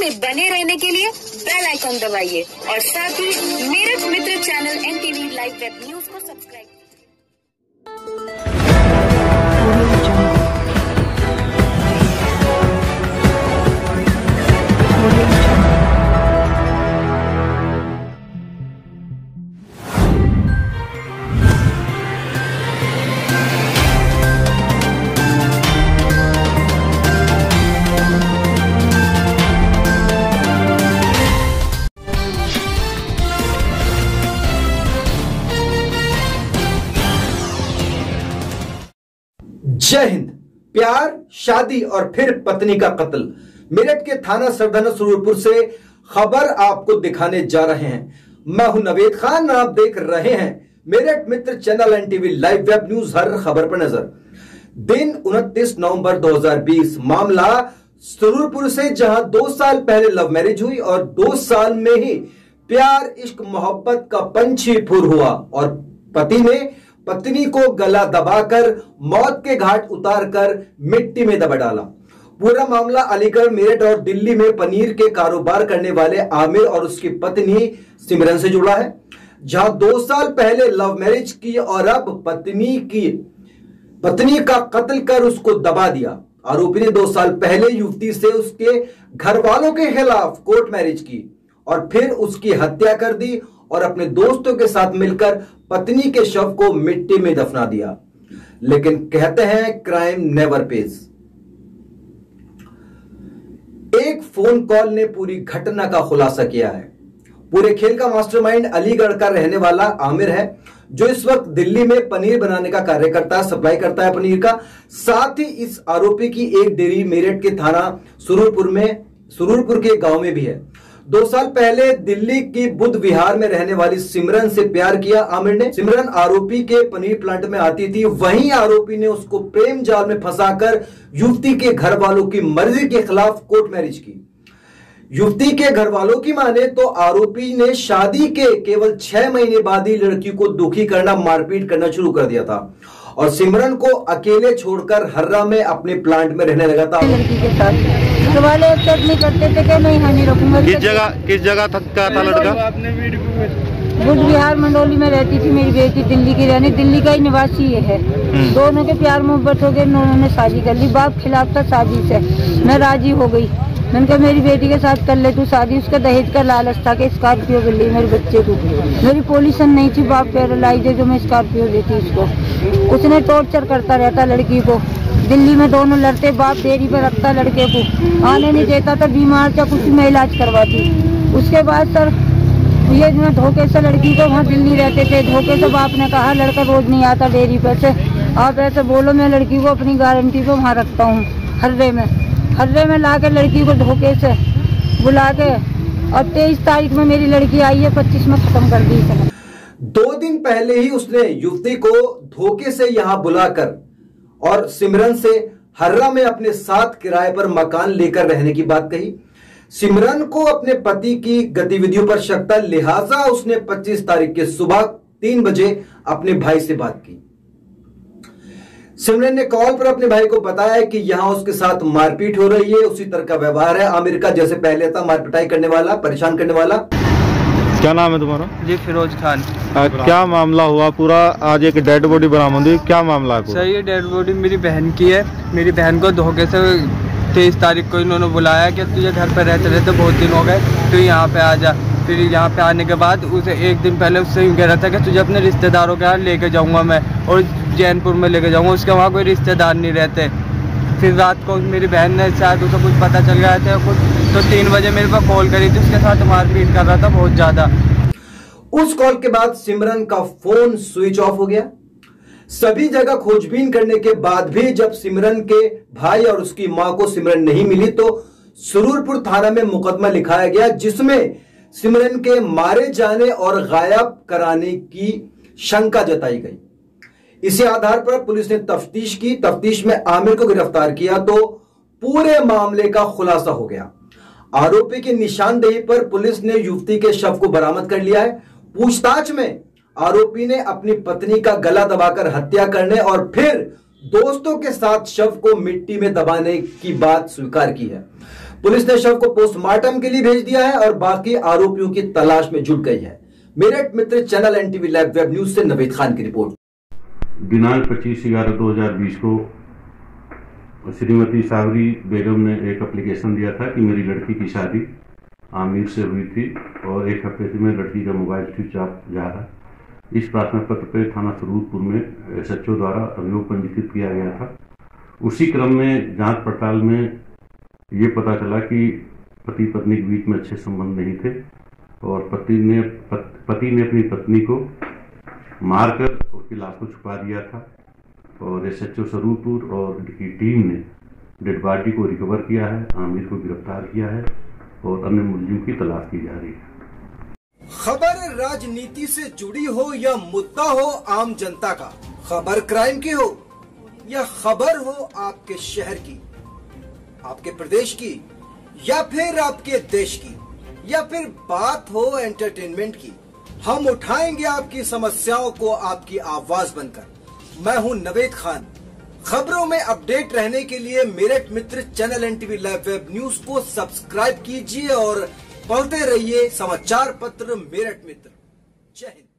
में बने रहने के लिए बेल आइकॉन दबाइए। और साथ ही Meerut Mitra channel N TV live web news को सब्सक्राइब जय हिंद। प्यार, शादी और फिर पत्नी का कत्ल। मेरठ के थाना सरदाना सुरूरपुर से खबर आपको दिखाने जा रहे हैं। मैं हूँ नवेद खान, आप देख रहे हैं Meerut Mitra channel N TV live web news, हर खबर पर नज़र। दिन 29 नवंबर 2020 मामला सुरूरपुर से, जहाँ दो साल पहले लव मैरिज हुई और दो साल में ही प्यार, इश्क, मोहब्बत का पंछी फुर हुआ और पति ने पत्नी को गला दबाकर मौत के घाट उतारकर मिट्टी में दबा डाला। पूरा मामला अलीगढ़, मेरठ और दिल्ली में पनीर के कारोबार करने वाले आमिर और उसकी पत्नी सिमरन से जुड़ा है। जहाँ दो साल पहले लव मैरिज की और अब पत्नी की, पत्नी का कत्ल कर उसको दबा दिया। आरोपी ने दो साल पहले युवती से उसके घर वालों के खिलाफ कोर्ट मैरिज की और फिर उसकी हत्या कर दी और अपने दोस्तों के साथ मिलकर पत्नी के शव को मिट्टी में दफना दिया। लेकिन कहते हैं क्राइम नेवर पेज एक फ़ोन कॉल ने पूरी घटना का खुलासा किया है। पूरे खेल का मास्टरमाइंड अलीगढ़ का रहने वाला आमिर है, जो इस वक्त दिल्ली में पनीर बनाने का कार्य करता है सप्लाई करता है पनीर का। साथ ही इस आरोपी की एक डेरी मेरठ के थाना सुरूरपुर में, सुरूरपुर के गाँव में भी है। दो साल पहले दिल्ली की बुद्ध विहार में रहने वाली सिमरन से प्यार किया आमिर ने। सिमरन आरोपी के पनीर प्लांट में आती थी। वहीं आरोपी ने उसको प्रेम जाल में फंसाकर युवती के घर वालों की मर्ज़ी के खिलाफ कोर्ट मैरिज की। युवती के घर वालों की माने तो आरोपी ने शादी के केवल छह महीने बाद ही लड़की को दुखी करना, मारपीट करना शुरू कर दिया था। और सिमरन को अकेले छोड़कर हर्रा में अपने प्लांट में रहने लगा था। लड़की के साथ वाले एक्सेप्ट नहीं करते थे कि नहीं हमें रखूँगा किस जगह किस जगह तक का था लड़का? बुद्ध बिहार मंडोली में रहती थी मेरी बेटी दिल्ली की रहने दिल्ली का ही निवासी ये है। दोनों के प्यार मोहब्बत हो गए दोनों ने शादी कर ली। बाप खिलाफ था शादी से। मैं राज़ी हो गई। मैंने कहा मेरी बेटी के साथ कर ले तू शादी। उसका दहेज का लालच था कि स्कॉर्पियो के लिए मेरे बच्चे को। मेरी पोल्यूशन नहीं थी बाप पैरालाइज है जो मैं स्कॉर्पियो देती उसको उसने टॉर्चर करता रहता लड़की को। दिल्ली में दोनों लड़ते बाप डेरी पर रखता लड़के को। आने नहीं देता था, बीमार था, कुछ मैं इलाज करवाती। उसके बाद सर, ये धोखे से लड़की को वहाँ दिल्ली रहते थे। धोखे से बाप ने कहा, लड़का रोज नहीं आता डेयरी पर से। आप ऐसे बोलो, मैं लड़की को अपनी गारंटी पे वहाँ रखता हूँ, हर्रे में। हर्रे में ला के लड़की को धोखे से बुला के और तेईस तारीख में मेरी लड़की आई है, पच्चीस में खत्म कर दी दो दिन पहले ही उसने युवती को धोखे से यहाँ बुलाकर और सिमरन से हर्रा में अपने साथ किराए पर मकान लेकर रहने की बात कही। सिमरन को अपने पति की गतिविधियों पर शक था लिहाजा उसने 25 तारीख के सुबह तीन बजे अपने भाई से बात की। सिमरन ने कॉल पर अपने भाई को बताया कि यहाँ उसके साथ मारपीट हो रही है, उसी तरह का व्यवहार है। अमेरिका जैसे पहले था, मारपिटाई करने वाला, परेशान करने वाला। क्या नाम है तुम्हारा? जी फिरोज खान। आ, क्या मामला हुआ? पूरा आज एक डेड बॉडी बरामद हुई। क्या मामला है सर ये डेड बॉडी मेरी बहन की है। मेरी बहन को धोखे से तेईस तारीख को इन्होंने बुलाया कि तुझे घर पर रहते रहते बहुत दिन हो गए तू यहाँ पे आ जा। फिर यहाँ पे आने के बाद उसे एक दिन पहले उससे यूँ कह रहा था कि तुझे अपने रिश्तेदारों के यहाँ लेके जाऊँगा मैं और जैनपुर में लेके जाऊँगा उसके वहाँ कोई रिश्तेदार नहीं रहते। फिर रात को मेरी बहन ने शायद उसे कुछ पता चल गया था, कुछ तो तीन बजे मेरे पास कॉल करी थी, उसके साथ मारपीट कर रहा था बहुत ज़्यादा। उस कॉल के बाद सिमरन का फ़ोन स्विच ऑफ़ हो गया। सभी जगह खोजबीन करने के बाद भी जब सिमरन के भाई और उसकी माँ को सिमरन नहीं मिली तो सुरूरपुर थाना में मुकदमा लिखाया गया, जिसमें सिमरन के मारे जाने और गायब कराने की शंका जताई गई। इसी आधार पर पुलिस ने तफ्तीश की। तफ्तीश में आमिर को गिरफ़्तार किया तो पूरे मामले का खुलासा हो गया। आरोपी की निशानदेही पर पुलिस ने युवती के शव को बरामद कर लिया है। पूछताछ में आरोपी ने अपनी पत्नी का गला दबाकर हत्या करने और फिर दोस्तों के साथ शव को मिट्टी में दबाने की बात स्वीकार की है। पुलिस ने शव को पोस्टमार्टम के लिए भेज दिया है और बाकी आरोपियों की तलाश में जुट गई है। Meerut Mitra channel NTV live web news से नवेद खान की रिपोर्ट। दिनांक 25 ग्यारह 2020 को श्रीमती सावरी बेगम ने एक एप्लीकेशन दिया था कि मेरी लड़की की शादी आमिर से हुई थी और एक हफ़्ते से मेरी लड़की का मोबाइल स्विच ऑफ़ जा रहा। इस प्रार्थना पत्र पर थाना सरूरपुर में एसएचओ द्वारा अभियोग पंजीकृत किया गया था। उसी क्रम में जाँच पड़ताल में ये पता चला कि पति पत्नी के बीच में अच्छे संबंध नहीं थे और पति ने पति ने अपनी पत्नी को मारकर उसकी लाश को छुपा दिया था और एस एच स्वरूपुर और उनकी टीम ने डेड बॉडी को रिकवर किया है, आमिर को गिरफ़्तार किया है और अन्य मुलजिम की तलाश की जा रही है। खबर राजनीति से जुड़ी हो या मुद्दा हो आम जनता का, खबर क्राइम की हो या खबर हो आपके शहर की, आपके प्रदेश की या फिर आपके देश की, या फिर बात हो एंटरटेनमेंट की। हम उठाएँगे आपकी समस्याओं को आपकी आवाज़ बनकर। मैं हूँ नवेद खान। खबरों में अपडेट रहने के लिए Meerut Mitra channel N TV live web news को सब्सक्राइब कीजिए और पढ़ते रहिए समाचार पत्र मेरठ मित्र। जय हिंद।